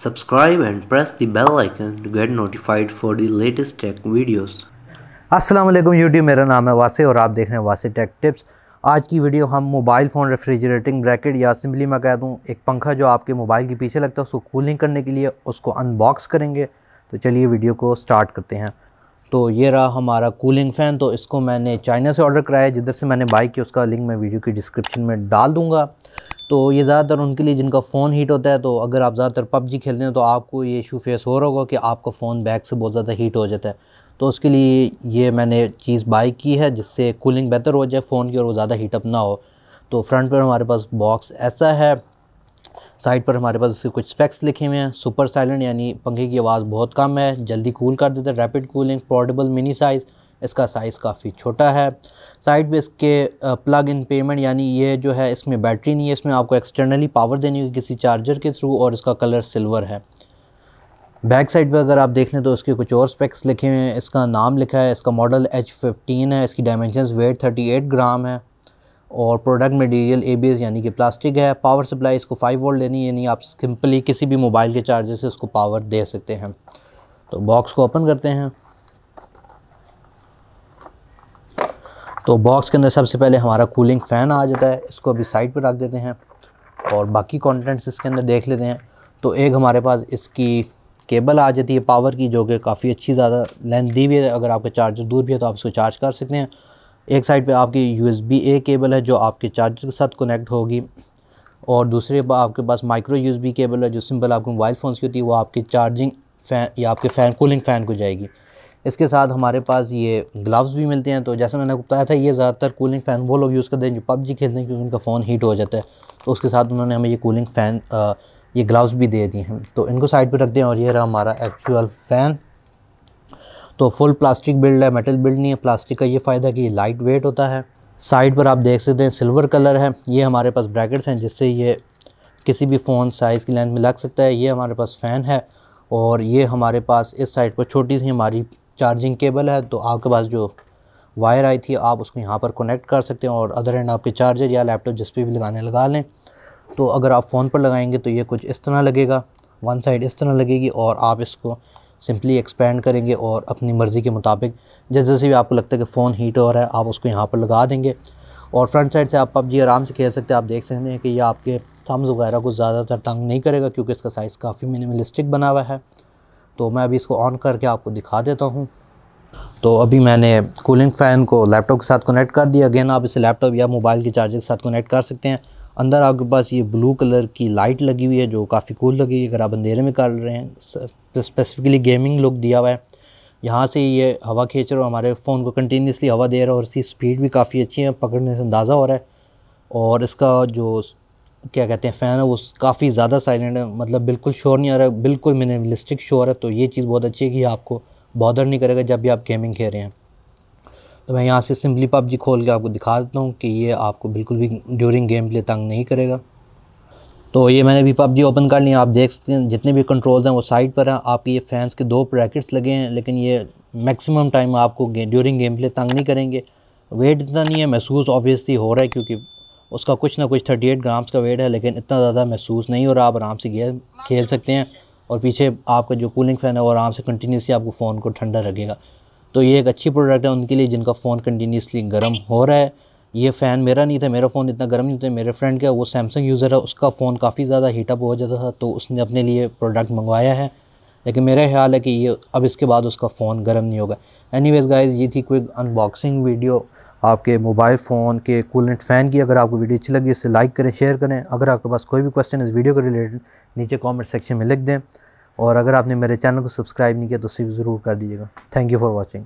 Subscribe and press the bell icon to get notified for the latest tech videos. वालेकुम YouTube मेरा नाम है वासे और आप देख रहे हैं वासे टेक टिप्स आज की वीडियो हम मोबाइल फ़ोन रेफ्रिजरेटिंग ब्रैकेट या सिंपली मैं कह दूँ, एक पंखा जो आपके मोबाइल के पीछे लगता है, उसको कूलिंग करने के लिए उसको अनबॉक्स करेंगे। तो चलिए वीडियो को स्टार्ट करते हैं। तो ये रहा हमारा कूलिंग फ़ैन तो इसको मैंने चाइना से ऑर्डर कराया जिधर से मैंने बाई की उसका लिंक मैं वीडियो की डिस्क्रिप्शन में डाल दूँगा। तो ये ज़्यादातर उनके लिए जिनका फ़ोन हीट होता है तो अगर आप ज़्यादातर पबजी खेलते हैं तो आपको ये इशू फेस हो रहा होगा कि आपका फ़ोन बैक से बहुत ज़्यादा हीट हो जाता है। तो उसके लिए ये मैंने चीज़ बाई की है, जिससे कूलिंग बेहतर हो जाए फ़ोन की और वो ज़्यादा हीटअप ना हो। तो फ्रंट पर हमारे पास बॉक्स ऐसा है, साइड पर हमारे पास इसके कुछ स्पेक्स लिखे हुए हैं। सुपर साइलेंट यानी पंखे की आवाज़ बहुत कम है, जल्दी कूल कर देता है, rapid cooling, portable, mini size. इसका साइज़ काफ़ी छोटा है। साइड पे इसके प्लग इन पेमेंट यानी ये जो है, इसमें बैटरी नहीं है, इसमें आपको एक्सटर्नली पावर देनी होगी किसी चार्जर के थ्रू और इसका कलर सिल्वर है। बैक साइड पर अगर आप देख लें तो इसके कुछ और स्पेक्स लिखे हुए हैं। इसका नाम लिखा है, इसका मॉडल एच फिफ्टीन है, इसकी dimension weight thirty eight gram है और प्रोडक्ट मटेरियल ए यानी कि प्लास्टिक है। पावर सप्लाई इसको फाइव वोल्ट लेनी यानी आप सिंपली किसी भी मोबाइल के चार्जर से इसको पावर दे सकते हैं। तो बॉक्स को ओपन करते हैं। तो बॉक्स के अंदर सबसे पहले हमारा कूलिंग फ़ैन आ जाता है, इसको अभी साइड पर रख देते हैं और बाकी कंटेंट्स इसके अंदर देख लेते हैं। तो एक हमारे पास इसकी केबल आ जाती है पावर की, जो कि काफ़ी अच्छी ज़्यादा लेंथ दी हुई है। अगर आपका चार्जर दूर भी है तो आप इसको चार्ज कर सकते हैं। एक साइड पे आपकी U S B A cable है, जो आपके चार्जर के साथ कनेक्ट होगी। और दूसरे पर आपके पास माइक्रो यूएसबी केबल है, जो सिंपल आपके मोबाइल फ़ोन की होती है, वो आपकी चार्जिंग फ़ैन या आपके फ़ैन कूलिंग फ़ैन को जाएगी। इसके साथ हमारे पास ये ग्लव्स भी मिलते हैं। तो जैसे मैंने बताया था, ये ज़्यादातर कूलिंग फ़ैन वो लोग यूज़ करते हैं जो पबजी खेलते हैं क्योंकि उनका फ़ोन हीट हो जाता है। तो उसके साथ उन्होंने हमें ये कूलिंग फ़ैन ये ग्लव्स भी दे दिए हैं। तो इनको साइड पर रख दें और ये रहा हमारा एक्चुअल फ़ैन तो फुल प्लास्टिक बिल्ड है मेटल बिल्ड नहीं है। प्लास्टिक का ये फ़ायदा कि ये लाइट वेट होता है। साइड पर आप देख सकते हैं सिल्वर कलर है। ये हमारे पास ब्रैकेट्स हैं जिससे ये किसी भी फ़ोन साइज़ की लेंथ में लग सकता है। ये हमारे पास फ़ैन है और ये हमारे पास इस साइड पर छोटी सी हमारी चार्जिंग केबल है तो आपके पास जो वायर आई थी, आप उसको यहाँ पर कनेक्ट कर सकते हैं और अदर एंड आपके चार्जर या लैपटॉप जिस पर भी लगाने लगा लें। तो अगर आप फ़ोन पर लगाएँगे तो ये कुछ इस तरह लगेगा वन साइड इस तरह लगेगी और आप इसको सिंपली एक्सपेंड करेंगे और अपनी मर्ज़ी के मुताबिक, जैसे जैसे भी आपको लगता है कि फ़ोन हीट हो रहा है, आप उसको यहाँ पर लगा देंगे। और फ्रंट साइड से आप पबजी आराम से खेल सकते हैं, आप देख सकते हैं कि ये आपके थम्स वगैरह को ज़्यादातर तंग नहीं करेगा, क्योंकि इसका साइज़ काफ़ी मिनिमलिस्टिक बना हुआ है। तो मैं अभी इसको ऑन करके आपको दिखा देता हूँ। तो अभी मैंने कूलिंग फ़ैन को लैपटॉप के साथ कनेक्ट कर दिया। अगेन आप इसे लैपटॉप या मोबाइल के चार्जर के साथ कनेक्ट कर सकते हैं। अंदर आपके पास ये ब्लू कलर की लाइट लगी हुई है, जो काफ़ी कूल लगी है, अगर आप अंधेरे में कर रहे हैं। स्पेसिफिकली गेमिंग लुक दिया हुआ है। यहाँ से ये हवा खींच रहा है हमारे फ़ोन को कंटिन्यूसली हवा दे रहा है और इसकी स्पीड भी काफ़ी अच्छी है, पकड़ने से अंदाज़ा हो रहा है। और इसका जो क्या कहते हैं फ़ैन है, वो काफ़ी ज़्यादा साइलेंट है। मतलब बिल्कुल शोर नहीं आ रहा है बिल्कुल मिनिमलिस्टिक शोर है। तो ये चीज़ बहुत अच्छी है कि आपको बॉदर नहीं करेगा जब भी आप गेमिंग खेल रहे हैं। तो मैं यहाँ से सिंपली पबजी खोल के आपको दिखा देता हूँ कि ये आपको बिल्कुल भी ड्यूरिंग गेम प्ले तंग नहीं करेगा। तो ये मैंने भी पबजी ओपन कर लिया, आप देख सकते हैं, जितने भी कंट्रोल्स हैं वो साइड पर हैं। आपके ये फैंस के दो ब्रैकेट्स लगे हैं, लेकिन ये मैक्सिमम टाइम आपको ड्यूरिंग गेम प्ले तंग नहीं करेंगे। वेट इतना नहीं है, महसूस ऑब्वियसली हो रहा है क्योंकि उसका कुछ ना कुछ थर्टी एट ग्राम्स का वेट है, लेकिन इतना ज़्यादा महसूस नहीं हो रहा, आप आराम से गेम खेल सकते हैं। और पीछे आपका जो कूलिंग फ़ैन है, वो आराम से कंटिन्यूसली आपको फ़ोन को ठंडा रखेगा। तो ये एक अच्छी प्रोडक्ट है उनके लिए, जिनका फ़ोन कंटिन्यूसली गर्म हो रहा है। ये फ़ैन मेरा नहीं था, मेरा फ़ोन इतना गर्म नहीं था, मेरे फ्रेंड का, वो सैमसंग यूज़र है, उसका फ़ोन काफ़ी ज़्यादा हीटअप हो जाता था तो उसने अपने लिए प्रोडक्ट मंगवाया है। लेकिन मेरा ख्याल है कि ये, अब इसके बाद उसका फ़ोन गर्म नहीं होगा। एनी वेज़ गाइज़ ये थी कोई अनबॉक्सिंग वीडियो आपके मोबाइल फ़ोन के कूलेंट फ़ैन की अगर आपको वीडियो अच्छी लगी इसे लाइक करें, शेयर करें। अगर आपके पास कोई भी क्वेश्चन इस वीडियो के रिलेटेड नीचे कमेंट सेक्शन में लिख दें। और अगर आपने मेरे चैनल को सब्सक्राइब नहीं किया तो उसे ज़रूर कर दीजिएगा। Thank you for watching